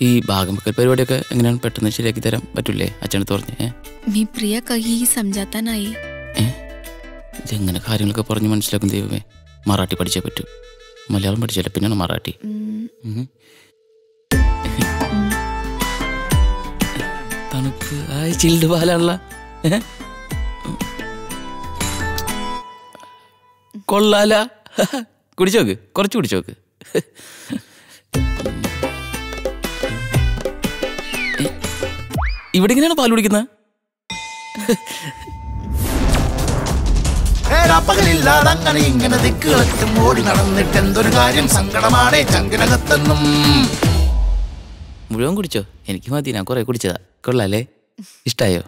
ഈ ഭാഗം വെക്കൽ പരിപാടിയൊക്കെ എങ്ങനെയാണ് പെട്ടെന്ന് ശരിയാക്കി തരാൻ പറ്റൂലേ? അച്ഛനടുത്ത് പറഞ്ഞ് പ്രിയ കഹി ഇതെങ്ങനെ കാര്യങ്ങളൊക്കെ പറഞ്ഞ് മനസ്സിലാക്കും ദൈവമേ? മറാഠി പഠിച്ചേ പറ്റൂ. മലയാളം പഠിച്ചാലേ പിന്നെയാണ് മറാഠി. തണുപ്പ്. ആയി ചിൽഡ് കൊള്ളാല. കുടിച്ചോക്ക്. കുറച്ച് കുടിച്ചോക്ക്. ഇവിടെ എങ്ങനെയാണ് പാൽ കുടിക്കുന്നത്? പകലില്ലാതങ്ങനെ ഇങ്ങനെ ദിക്കുകളത്തും ഓടി നടന്നിട്ട് എന്തൊരു കാര്യം സങ്കടമാണ് ചങ്കിനകത്തെന്നും. മുഴുവൻ കുടിച്ചോ? എനിക്ക് മതി ഞാൻ കുറെ കുടിച്ചതാ. കൊള്ളാലേ ഇഷ്ടായോ?